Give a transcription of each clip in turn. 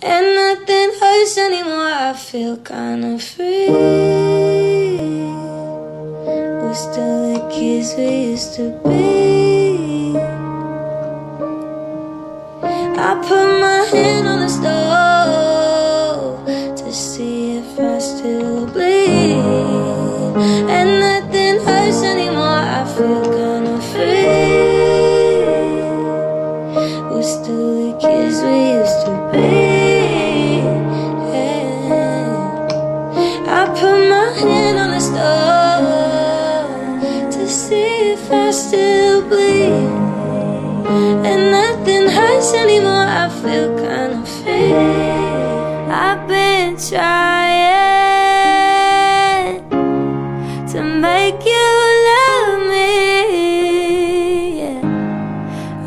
And nothing hurts anymore, I feel kinda free. We're still the kids we used to be. I put my hand on the stove to see if I still bleed. And nothing hurts anymore, I feel if I still bleed. And nothing hurts anymore, I feel kind of free. I've been trying to make you love me, yeah.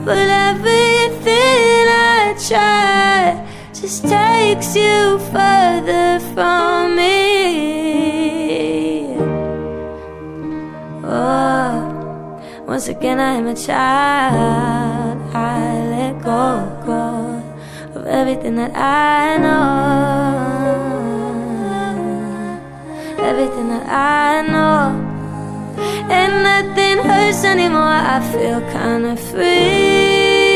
But everything I try just takes you further from me. Once again I am a child. I let go, go of everything that I know, everything that I know. And nothing hurts anymore, I feel kinda free.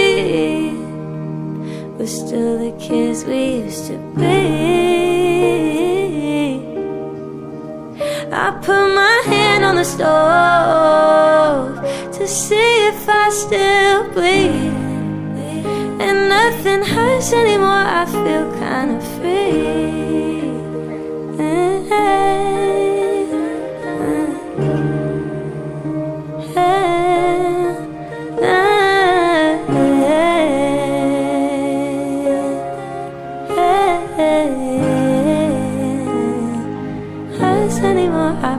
We're still the kids we used to be. I put my on the stove to see if I still bleed. And nothing hurts anymore, I feel kinda free. Anymore, I